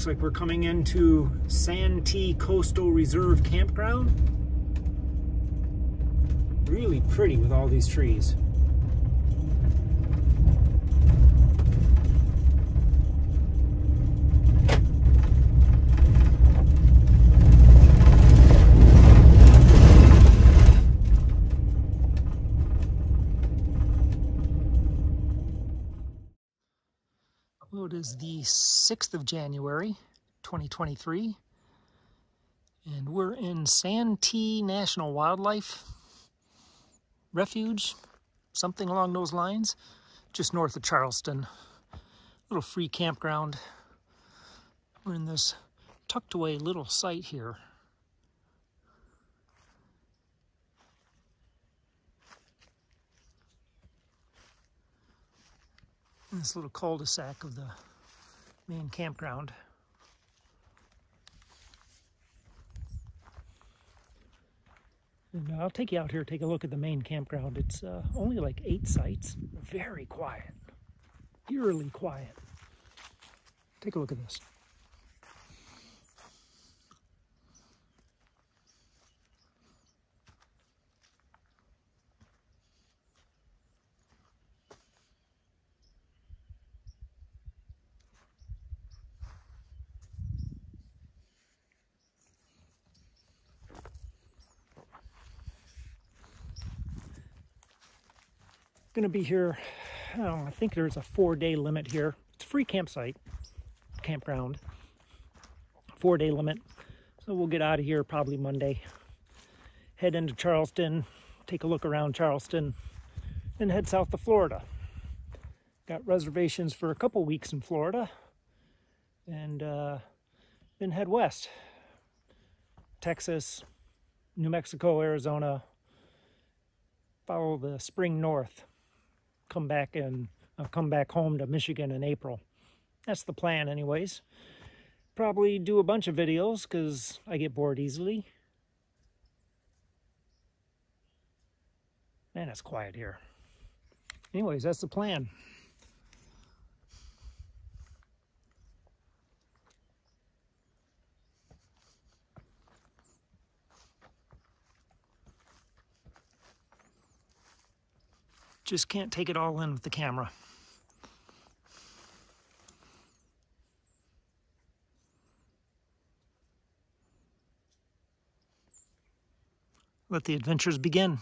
Looks like we're coming into Santee Coastal Reserve Campground. Really pretty with all these trees. It is the 6th of January, 2023, and we're in Santee National Wildlife Refuge, something along those lines, just north of Charleston. Little free campground. We're in this tucked away little site here. This little cul-de-sac of the main campground. And I'll take you out here, take a look at the main campground. It's uh, only like eight sites, very quiet, eerily quiet. Take a look at this. Going to be here, I, I think there's a four day limit here. It's a free campsite, campground, four day limit. So we'll get out of here probably Monday, head into Charleston, take a look around Charleston, then head south to Florida. Got reservations for a couple weeks in Florida, and uh, then head west. Texas, New Mexico, Arizona, follow the spring north come back and uh, come back home to Michigan in April. That's the plan anyways. Probably do a bunch of videos because I get bored easily. Man, it's quiet here. Anyways, that's the plan. Just can't take it all in with the camera. Let the adventures begin.